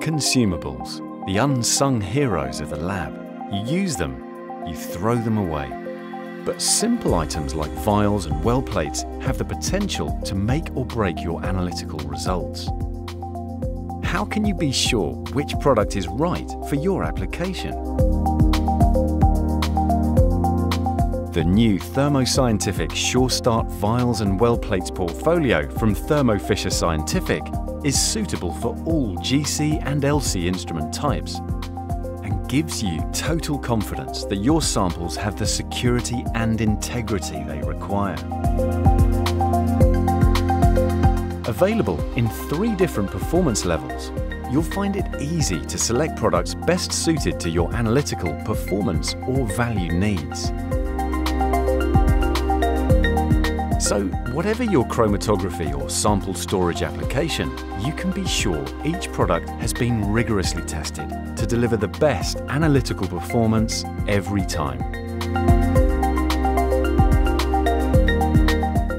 Consumables, the unsung heroes of the lab. You use them, you throw them away. But simple items like vials and well plates have the potential to make or break your analytical results. How can you be sure which product is right for your application? The new Thermo Scientific SureStart Vials and Well Plates portfolio from Thermo Fisher Scientific is suitable for all GC and LC instrument types and gives you total confidence that your samples have the security and integrity they require. Available in three different performance levels, you'll find it easy to select products best suited to your analytical, performance or value needs. So, whatever your chromatography or sample storage application, you can be sure each product has been rigorously tested to deliver the best analytical performance every time.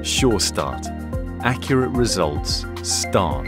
Sure Start. Accurate results start